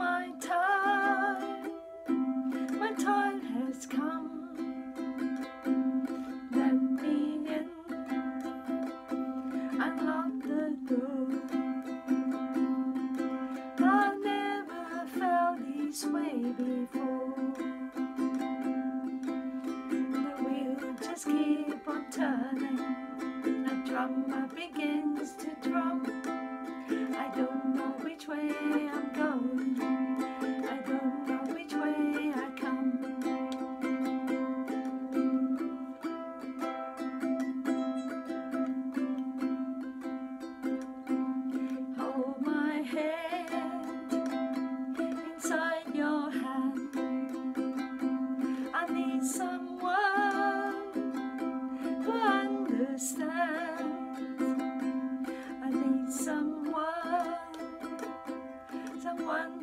my time. My time has come. Let me in. The door. I never felt this way before. The just keep on turning. Drummer begins to drum. I don't know which way.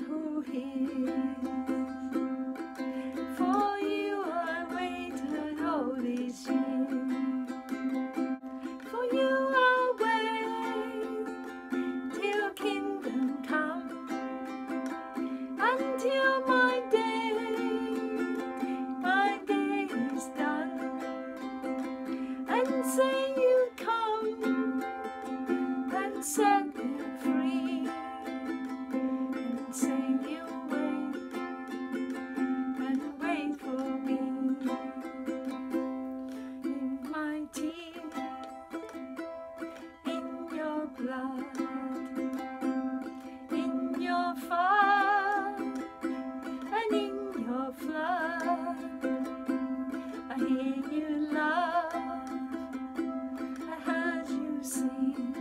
Who hears. For you I waited all these years. For you I wait till kingdom come. Until my day, my day is done. And say you come and set in and in your flood. I hear you laugh, I heard you sing.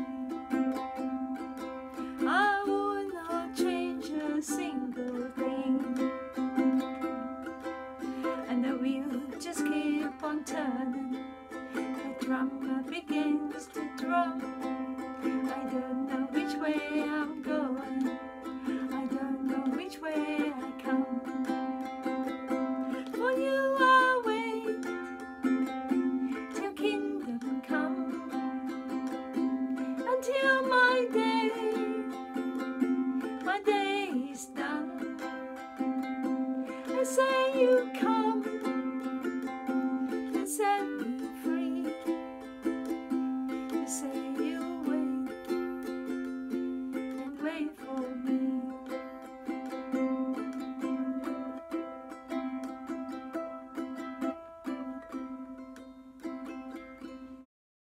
I would not change a single thing, and the wheel just keep on turning. The drummer my day is done. I say you come and me